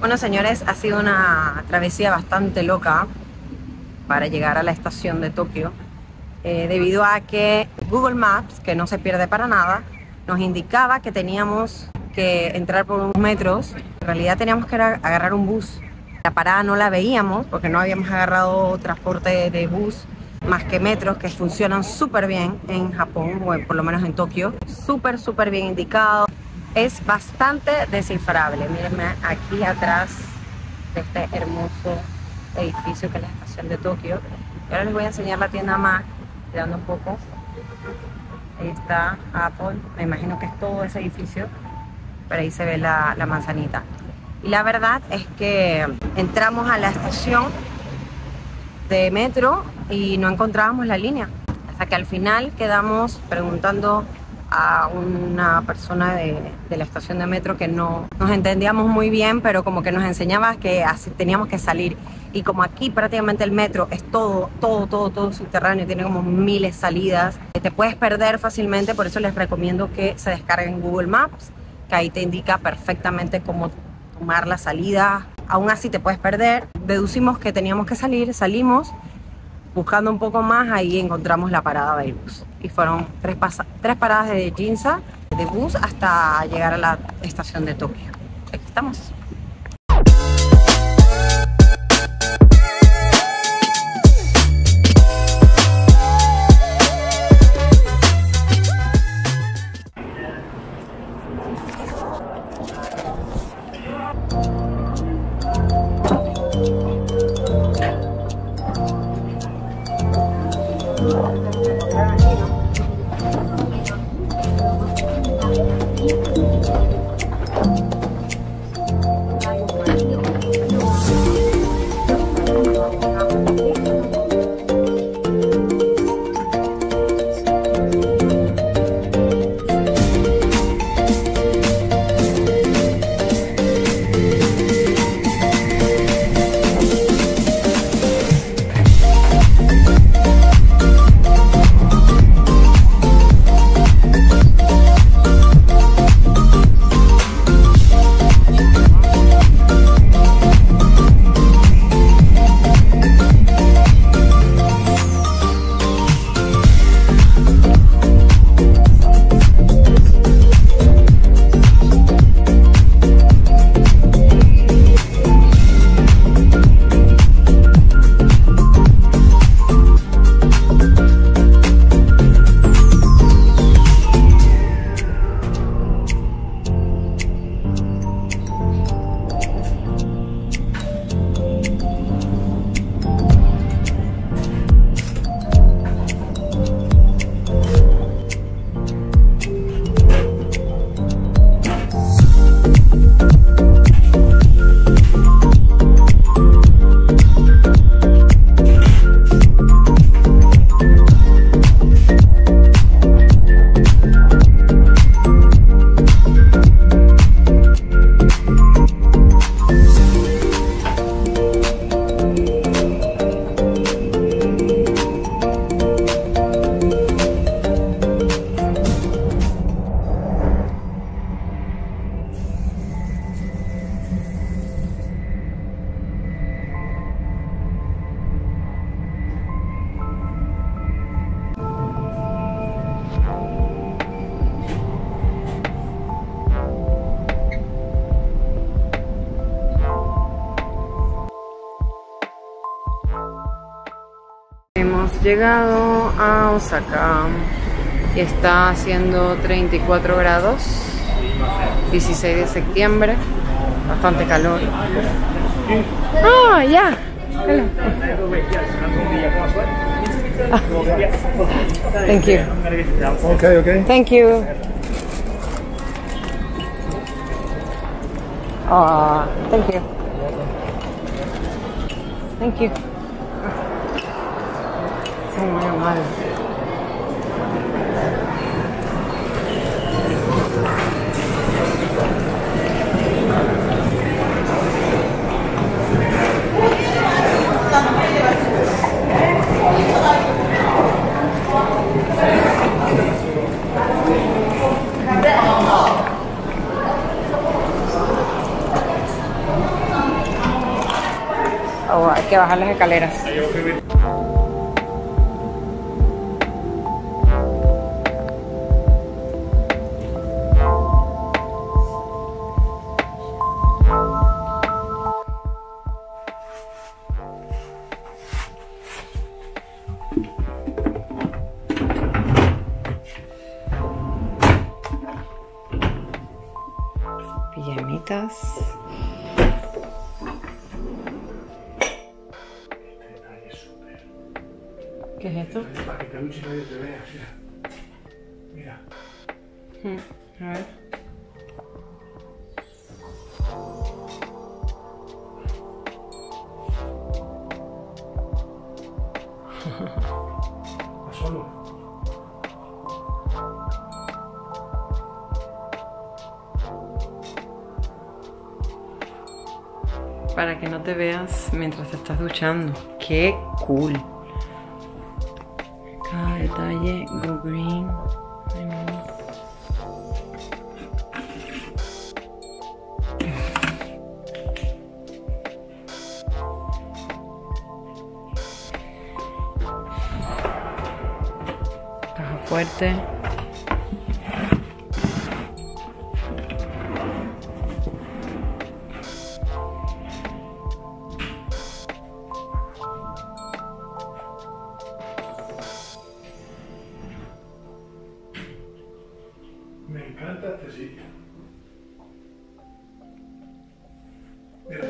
Bueno, señores, ha sido una travesía bastante loca para llegar a la estación de Tokio, eh, debido a que Google Maps, que no se pierde para nada, nos indicaba que teníamos que entrar por unos metros. En realidad teníamos que agarrar un bus. La parada no la veíamos porque no habíamos agarrado transporte de bus más que metros que funcionan súper bien en Japón, o por lo menos en Tokio. Súper, súper bien indicado. Es bastante descifrable. Mírenme aquí atrás de este hermoso edificio que es la estación de Tokio. Ahora les voy a enseñar la tienda más, tirando un poco. Ahí está Apple, me imagino que es todo ese edificio, pero ahí se ve la, la manzanita. Y la verdad es que entramos a la estación de metro y no encontrábamos la línea. Hasta que al final quedamos preguntando a una persona de, la estación de metro que no nos entendíamos muy bien, pero como que nos enseñaba que así teníamos que salir. Y como aquí prácticamente el metro es todo, todo, todo, todo subterráneo, tiene como miles de salidas, te puedes perder fácilmente, por eso les recomiendo que se descarguen Google Maps, que ahí te indica perfectamente cómo tomar la salida. Aún así te puedes perder. Deducimos que teníamos que salir, salimos buscando un poco más, ahí encontramos la parada del bus. Y fueron tres, tres paradas de Jinza, de bus, hasta llegar a la estación de Tokio. Aquí estamos. Llegado a Osaka y está haciendo 34 grados 16 de septiembre bastante calor. Oh ya. Yeah. thank you. Okay okay thank you. Oh thank you. Thank you muy amable. Oh, hay que bajar las escaleras. ¿Qué es esto? Para que Caluchi nadie te vea, mira. Mira. Hmm, A ver. Solo. Para que no te veas mientras te estás duchando. ¡Qué cool! Detalle, go green. Caja fuerte. Sitio. Mira.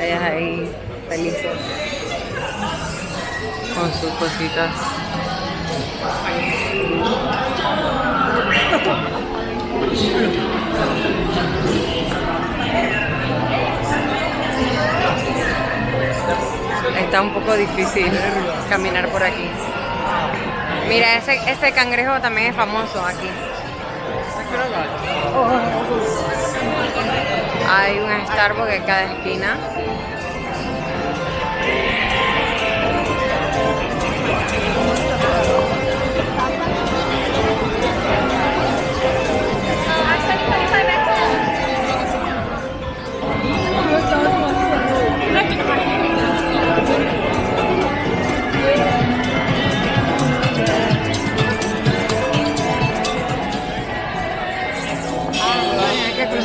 Ellas ahí felices con sus cositas. Está un poco difícil caminar por aquí. Mira, ese, ese cangrejo también es famoso aquí. Hay un Starbucks en cada esquina.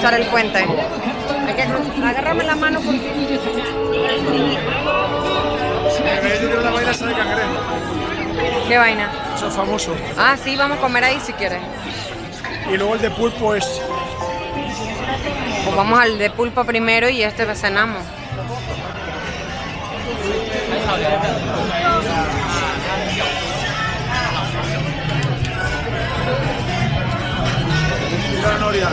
Cruzar el puente. Hay que cruzar. Agárrame la mano por una vaina de cangrejo. ¿Qué vaina? Eso es famoso. Ah, sí, vamos a comer ahí si quieres. Y luego el de pulpo es. Pues vamos al de pulpo primero y este cenamos. Noria.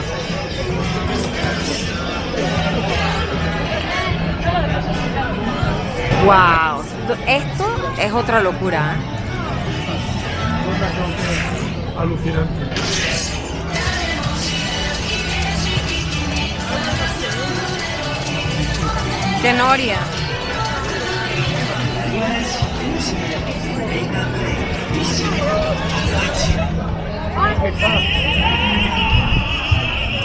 Wow, esto es otra locura. ¿eh? Alucinante. ¡Qué noria!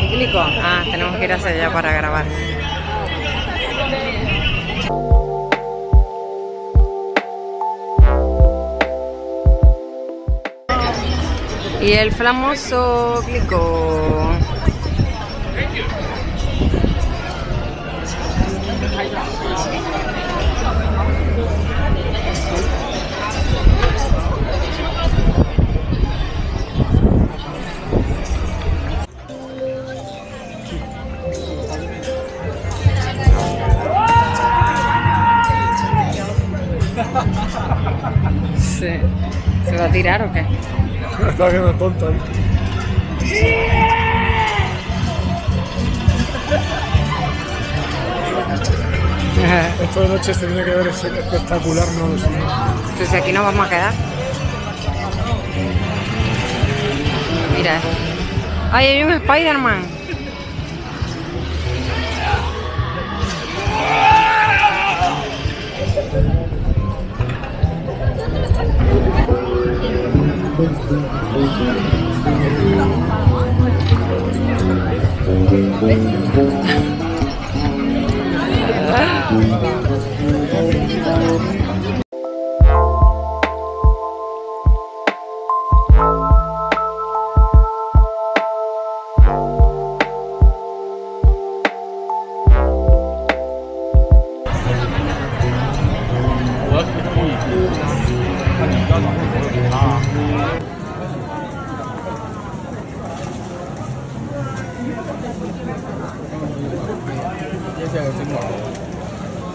Cíclico. Ah, tenemos que ir hacia allá para grabar. Y el famoso Glico. Sí. ¿Se va a tirar o qué? Está viendo tonta. Esto de noche se tiene que ver es espectacular, no lo sé. Entonces aquí nos vamos a quedar. Mira. ¡Ay, hay un Spider-Man! 哎呀！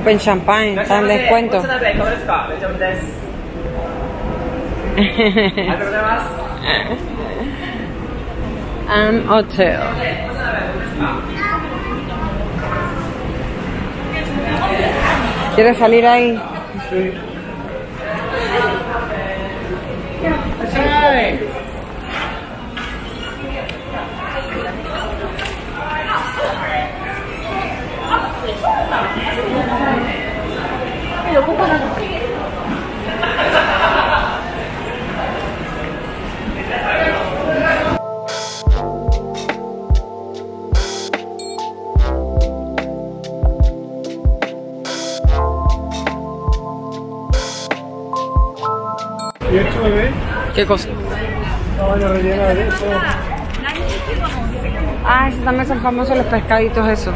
Open Champagne, está en descuento. ¿Quieres salir ahí? ¿Qué cosa? De eso. Ah, esos también son famosos los pescaditos esos.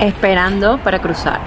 Esperando para cruzar.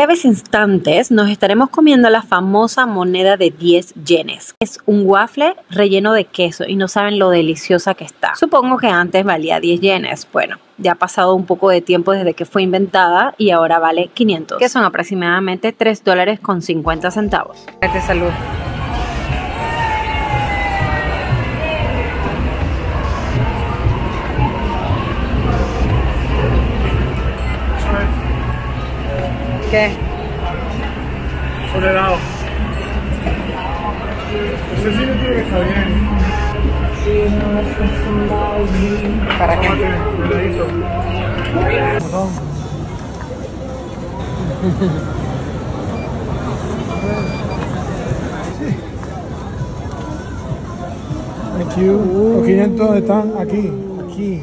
Breves instantes nos estaremos comiendo la famosa moneda de 10 yenes. Es un waffle relleno de queso y no saben lo deliciosa que está. Supongo que antes valía 10 yenes. Bueno, ya ha pasado un poco de tiempo desde que fue inventada y ahora vale 500, que son aproximadamente 3 dólares con 50 centavos. Te salud. ¿Qué? Por helado. Ese sí creo que está bien. ¿Para qué? Perdón. Thank you. Los 500 están aquí. Aquí.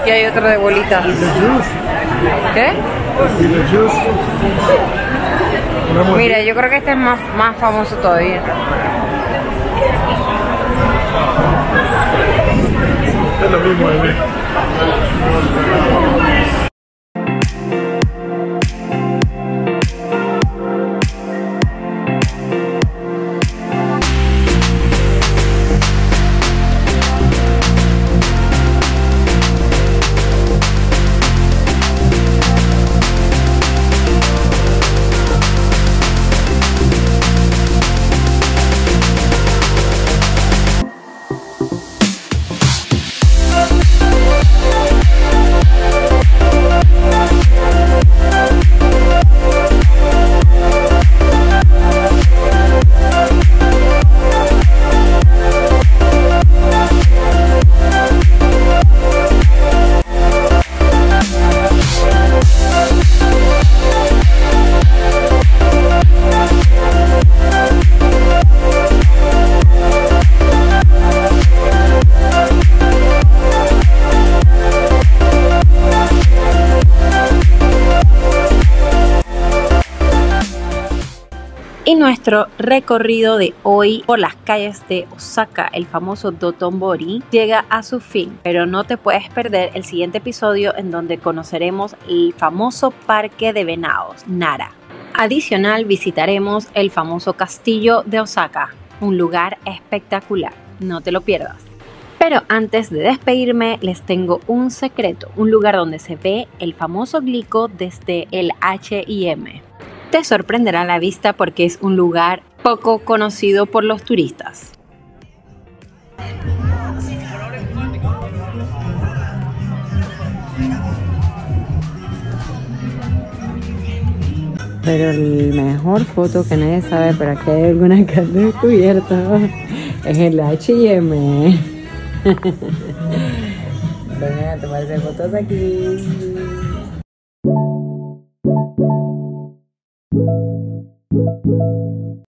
Aquí hay otro de bolitas. ¿Qué? Mira, yo creo que este es más, más famoso todavía. Es lo mismo de. Nuestro recorrido de hoy por las calles de Osaka, el famoso Dotonbori, llega a su fin. Pero no te puedes perder el siguiente episodio en donde conoceremos el famoso parque de venados, Nara. Adicional, visitaremos el famoso castillo de Osaka, un lugar espectacular. No te lo pierdas. Pero antes de despedirme, les tengo un secreto, un lugar donde se ve el famoso glico desde el HM. Te sorprenderá la vista porque es un lugar poco conocido por los turistas. Pero el mejor foto que nadie sabe, pero aquí hay alguna que han descubierto, es el H&M. Vengan a tomarse fotos aquí.